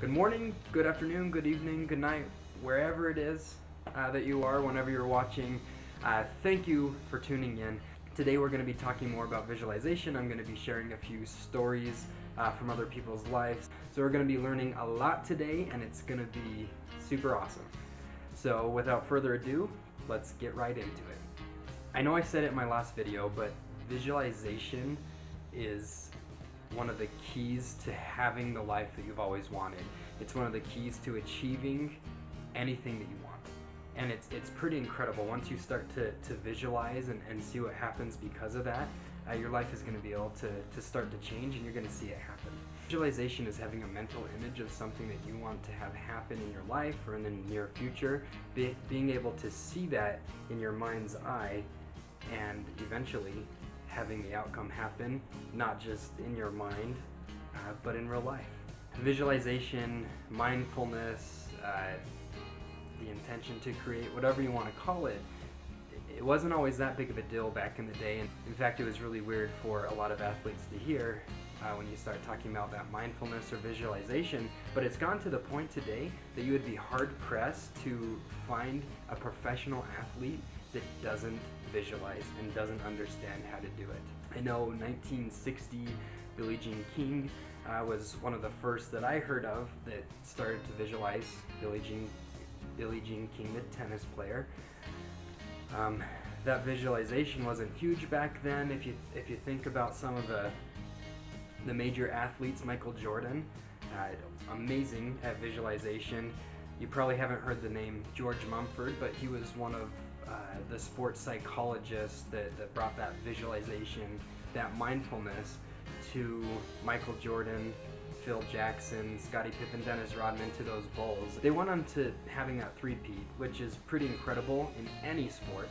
Good morning, good afternoon, good evening, good night, wherever it is uh, that you are, whenever you're watching. Uh, thank you for tuning in. Today we're going to be talking more about visualization. I'm going to be sharing a few stories uh, from other people's lives. So we're going to be learning a lot today and it's going to be super awesome. So without further ado, let's get right into it. I know I said it in my last video, but visualization is one of the keys to having the life that you've always wanted. It's one of the keys to achieving anything that you want. And it's, it's pretty incredible. Once you start to, to visualize and, and see what happens because of that, uh, your life is going to be able to, to start to change and you're going to see it happen. Visualization is having a mental image of something that you want to have happen in your life or in the near future. Be, being able to see that in your mind's eye and eventually having the outcome happen, not just in your mind, uh, but in real life. Visualization, mindfulness, uh, the intention to create, whatever you want to call it, it wasn't always that big of a deal back in the day. And in fact, it was really weird for a lot of athletes to hear uh, when you start talking about that mindfulness or visualization. But it's gone to the point today that you would be hard pressed to find a professional athlete that doesn't visualize and doesn't understand how to do it. I know 1960 Billie Jean King uh, was one of the first that I heard of that started to visualize Billie Jean, Billie Jean King, the tennis player. Um, that visualization wasn't huge back then. If you if you think about some of the the major athletes, Michael Jordan, uh, amazing at visualization. You probably haven't heard the name George Mumford, but he was one of uh, the sports psychologists that, that brought that visualization, that mindfulness to Michael Jordan, Phil Jackson, Scottie Pippen, Dennis Rodman to those Bulls. They went on to having that three-peat, which is pretty incredible in any sport.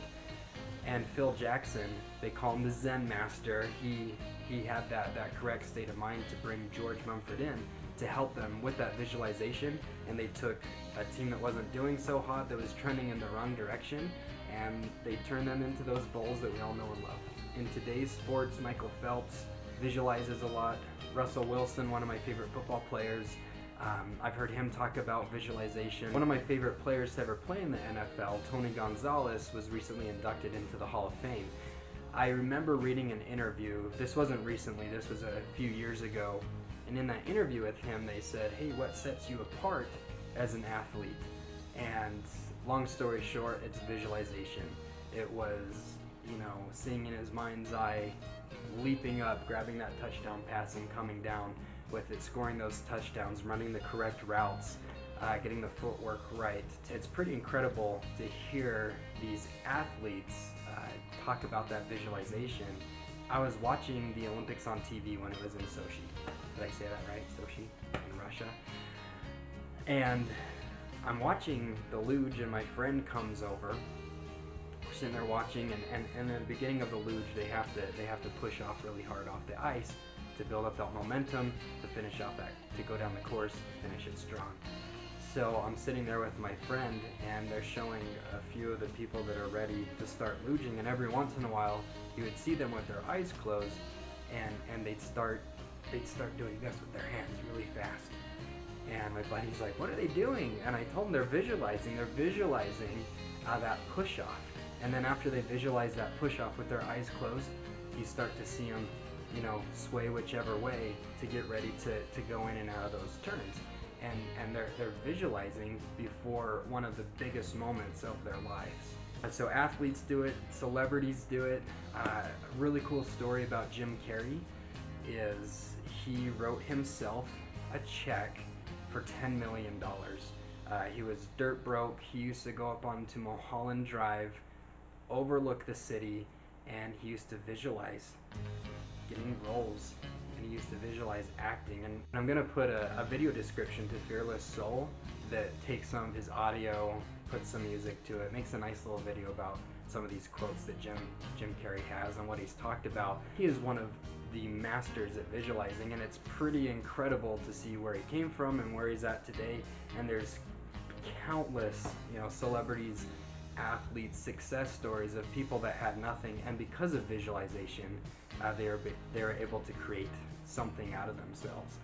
And Phil Jackson, they call him the Zen master. He he had that, that correct state of mind to bring George Mumford in to help them with that visualization. And they took a team that wasn't doing so hot, that was trending in the wrong direction, and they turn them into those Bulls that we all know and love. In today's sports, Michael Phelps visualizes a lot. Russell Wilson, one of my favorite football players, um, I've heard him talk about visualization. One of my favorite players to ever play in the NFL, Tony Gonzalez, was recently inducted into the Hall of Fame. I remember reading an interview, this wasn't recently, this was a few years ago, and in that interview with him they said, hey, what sets you apart as an athlete? And long story short, it's visualization. It was, you know, seeing in his mind's eye, leaping up, grabbing that touchdown pass and coming down with it, scoring those touchdowns, running the correct routes, uh, getting the footwork right. It's pretty incredible to hear these athletes uh, talk about that visualization. I was watching the Olympics on TV when it was in Sochi. Did I say that right? Sochi in Russia. And I'm watching the luge and my friend comes over. We're sitting there watching and, and, and at the beginning of the luge they have to they have to push off really hard off the ice to build up that momentum to finish off that to go down the course, finish it strong. So I'm sitting there with my friend and they're showing a few of the people that are ready to start luging and every once in a while you would see them with their eyes closed and, and they'd start they'd start doing this with their hands my buddy's like, what are they doing? And I told him they're visualizing. They're visualizing uh, that push off. And then after they visualize that push off with their eyes closed, you start to see them, you know, sway whichever way to get ready to, to go in and out of those turns. And, and they're, they're visualizing before one of the biggest moments of their lives. So athletes do it, celebrities do it. Uh, a really cool story about Jim Carrey is he wrote himself a check for $10 million. Uh, he was dirt broke. He used to go up onto Mulholland Drive, overlook the city, and he used to visualize getting roles. And he used to visualize acting. And I'm going to put a, a video description to Fearless Soul that takes some of his audio, puts some music to it, makes a nice little video about some of these quotes that Jim Jim Carrey has and what he's talked about. He is one of the masters at visualizing and it's pretty incredible to see where he came from and where he's at today. And there's countless you know celebrities athletes success stories of people that had nothing and because of visualization uh, they, are, they were able to create something out of themselves.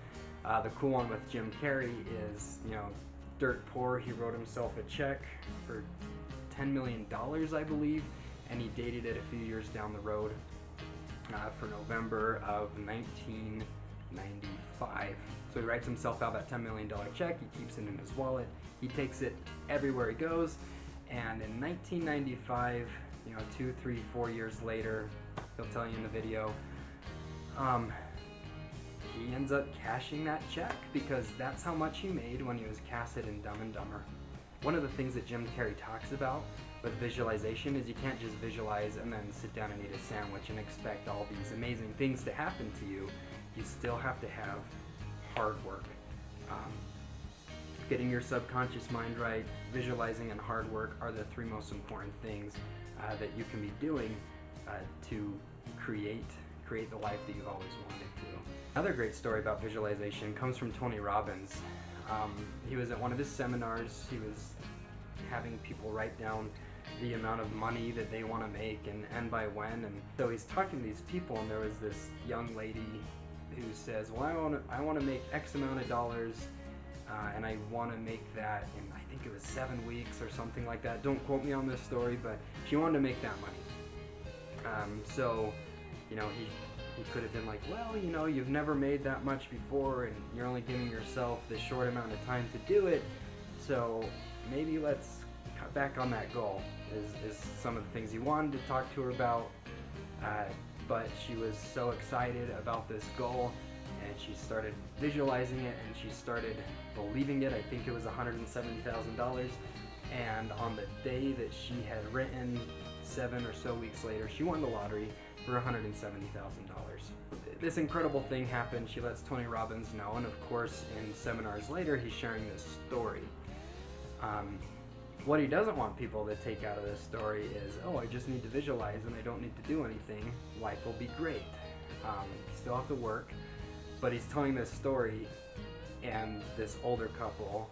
Uh, the cool one with Jim Carrey is, you know, dirt poor. He wrote himself a check for $10 million, I believe, and he dated it a few years down the road uh, for November of 1995. So he writes himself out that $10 million check, he keeps it in his wallet, he takes it everywhere he goes, and in 1995, you know, two, three, four years later, he'll tell you in the video, um, he ends up cashing that check because that's how much he made when he was casted in Dumb and Dumber. One of the things that Jim Carrey talks about with visualization is you can't just visualize and then sit down and eat a sandwich and expect all these amazing things to happen to you. You still have to have hard work. Um, getting your subconscious mind right, visualizing, and hard work are the three most important things uh, that you can be doing uh, to create create the life that you've always wanted to. Another great story about visualization comes from Tony Robbins. Um, he was at one of his seminars. He was having people write down the amount of money that they want to make and, and by when. And so he's talking to these people, and there was this young lady who says, "Well, I want to I want to make X amount of dollars, uh, and I want to make that in I think it was seven weeks or something like that. Don't quote me on this story, but she wanted to make that money. Um, so, you know, he he could have been like, well, you know, you've never made that much before, and you're only giving yourself this short amount of time to do it. So maybe let's cut back on that goal. Is is some of the things he wanted to talk to her about. Uh, but she was so excited about this goal and she started visualizing it and she started believing it. I think it was $170,000. And on the day that she had written, seven or so weeks later, she won the lottery for $170,000. This incredible thing happened. She lets Tony Robbins know, and of course, in seminars later, he's sharing this story. Um, what he doesn't want people to take out of this story is, oh, I just need to visualize and I don't need to do anything. Life will be great. Um, still have to work, but he's telling this story, and this older couple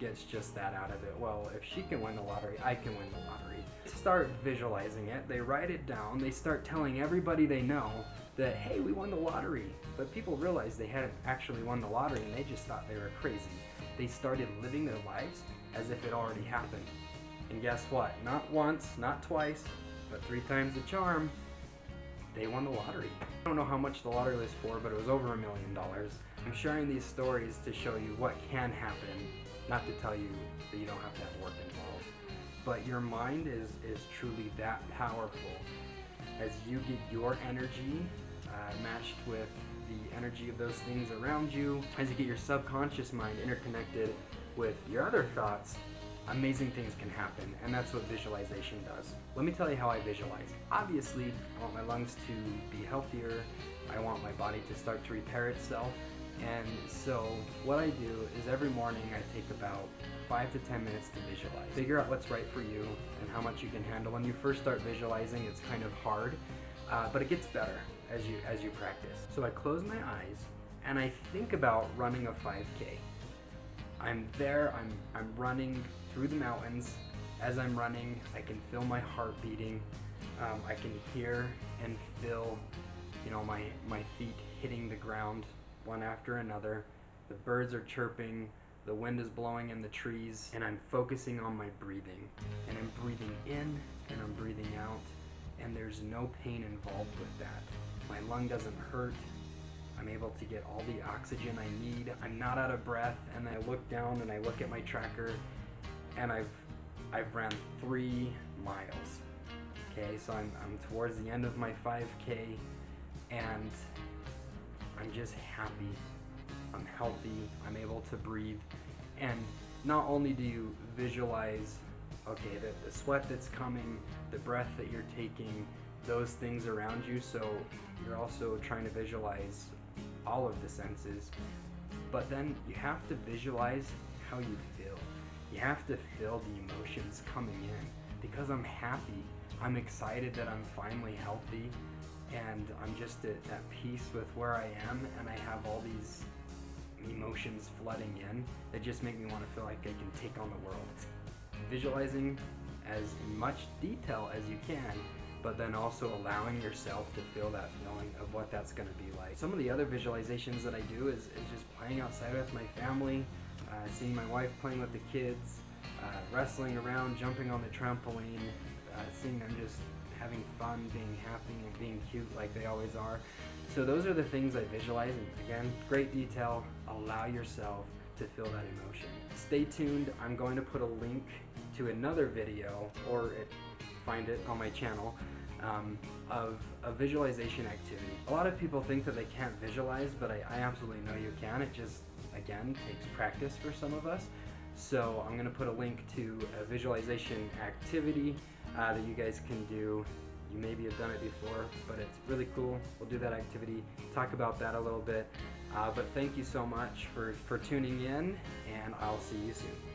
gets just that out of it. Well, if she can win the lottery, I can win the lottery. Start visualizing it. They write it down. They start telling everybody they know that, hey, we won the lottery. But people realized they hadn't actually won the lottery and they just thought they were crazy. They started living their lives as if it already happened. And guess what? Not once, not twice, but three times the charm, they won the lottery. I don't know how much the lottery was for, but it was over a million dollars. I'm sharing these stories to show you what can happen, not to tell you that you don't have to have work involved. But your mind is, is truly that powerful. As you get your energy uh, matched with the energy of those things around you, as you get your subconscious mind interconnected with your other thoughts, amazing things can happen, and that's what visualization does. Let me tell you how I visualize. Obviously, I want my lungs to be healthier, I want my body to start to repair itself, and so what I do is every morning I take about 5 to 10 minutes to visualize. Figure out what's right for you and how much you can handle. When you first start visualizing, it's kind of hard, uh, but it gets better as you as you practice. So I close my eyes and I think about running a 5K. I'm there, I'm, I'm running through the mountains. As I'm running, I can feel my heart beating. Um, I can hear and feel, you know, my, my feet hitting the ground one after another. The birds are chirping, the wind is blowing in the trees, and I'm focusing on my breathing. And I'm breathing in and I'm breathing out, and there's no pain involved with that. My lung doesn't hurt, I'm able to get all the oxygen I need. I'm not out of breath, and I look down and I look at my tracker, and I've I've ran three miles. Okay, so I'm I'm towards the end of my 5K, and I'm just happy. I'm healthy. I'm able to breathe, and not only do you visualize, okay, the, the sweat that's coming, the breath that you're taking, those things around you. So you're also trying to visualize all of the senses, but then you have to visualize how you feel. You have to feel the emotions coming in because I'm happy. I'm excited that I'm finally healthy and I'm just at, at peace with where I am and I have all these emotions flooding in that just make me want to feel like I can take on the world. Visualizing as much detail as you can but then also allowing yourself to feel that feeling of what that's going to be like. Some of the other visualizations that I do is, is just playing outside with my family, uh, seeing my wife playing with the kids, uh, wrestling around, jumping on the trampoline, uh, seeing them just having fun, being happy, and being cute like they always are. So those are the things I visualize, and again, great detail. Allow yourself to feel that emotion. Stay tuned. I'm going to put a link to another video, or it, find it on my channel, um, of a visualization activity. A lot of people think that they can't visualize, but I, I absolutely know you can. It just, again, takes practice for some of us. So I'm going to put a link to a visualization activity uh, that you guys can do. You maybe have done it before, but it's really cool. We'll do that activity, talk about that a little bit. Uh, but thank you so much for, for tuning in, and I'll see you soon.